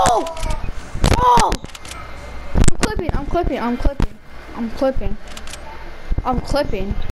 Oh! Oh! I'm clipping, I'm clipping, I'm clipping. I'm clipping. I'm clipping.